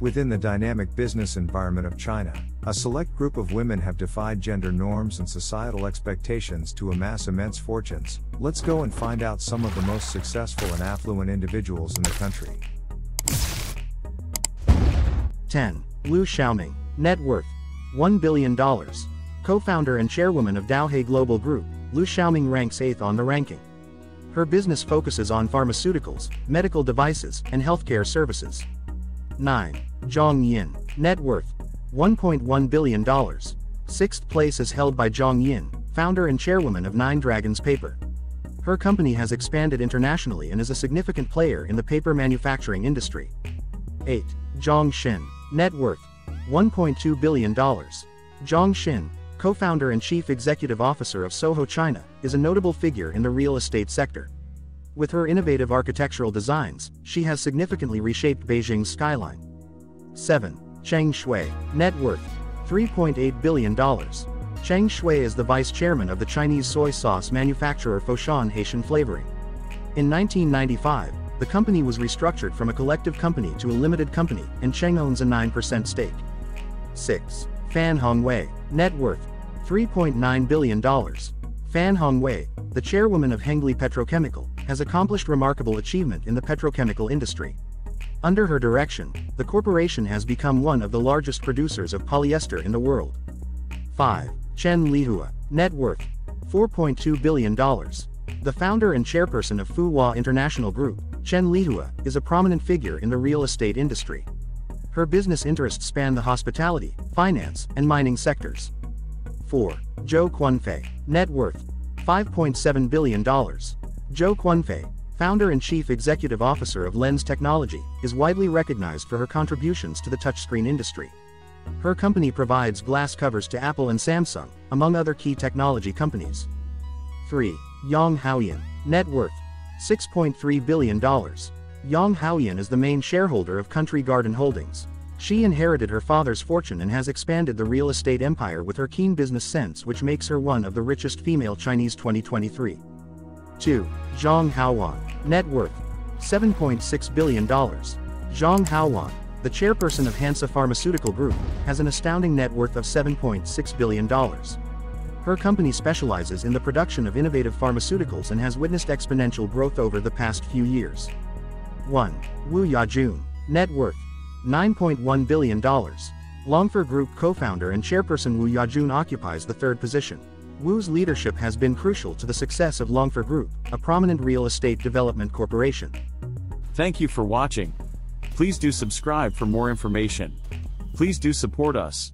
Within the dynamic business environment of China, a select group of women have defied gender norms and societal expectations to amass immense fortunes. Let's go and find out some of the most successful and affluent individuals in the country. 10. Liu Xiaomeng. Net worth $1 billion. Co founder and chairwoman of Dowhai Global Group, Liu Xiaomeng ranks 8th on the ranking. Her business focuses on pharmaceuticals, medical devices, and healthcare services. 9. Zhang Yin. Net worth $1.1 billion. Sixth place is held by Zhang Yin, founder and chairwoman of Nine Dragons Paper. Her company has expanded internationally and is a significant player in the paper manufacturing industry. 8. Zhang Xin. Net worth $1.2 billion. Zhang Xin, co founder and chief executive officer of Soho China, is a notable figure in the real estate sector. With her innovative architectural designs, she has significantly reshaped Beijing's skyline. 7. Cheng Xue. Net worth $3.8 billion. Cheng Xue is the vice chairman of the Chinese soy sauce manufacturer Foshan Haitian Flavoring. In 1995, the company was restructured from a collective company to a limited company, and Cheng owns a 9% stake. 6. Fan Hongwei. Net worth $3.9 billion. Fan Hongwei, the chairwoman of Hengli Petrochemical, has accomplished remarkable achievement in the petrochemical industry. Under her direction, the corporation has become one of the largest producers of polyester in the world. 5. Chen Lihua. Net worth $4.2 billion. The founder and chairperson of Fuhua International Group, Chen Lihua, is a prominent figure in the real estate industry. Her business interests span the hospitality, finance, and mining sectors. 4. Zhou Qunfei. Net worth $5.7 billion. Zhou Qunfei, founder and chief executive officer of Lens Technology, is widely recognized for her contributions to the touchscreen industry. Her company provides glass covers to Apple and Samsung, among other key technology companies. 3. Yang Huiyan. Net worth $6.3 billion. Yang Huiyan is the main shareholder of Country Garden Holdings. She inherited her father's fortune and has expanded the real estate empire with her keen business sense, which makes her one of the richest female Chinese 2023. 2. Zhong Huijuan. Net worth $7.6 billion. Zhong Huijuan, the chairperson of Hansoh Pharmaceutical Group, has an astounding net worth of $7.6 billion. Her company specializes in the production of innovative pharmaceuticals and has witnessed exponential growth over the past few years. 1. Wu Yajun. Net worth $9.1 billion. Longfor Group co-founder and chairperson Wu Yajun occupies the third position. Wu's leadership has been crucial to the success of Longfor Group, a prominent real estate development corporation. Thank you for watching. Please do subscribe for more information. Please do support us.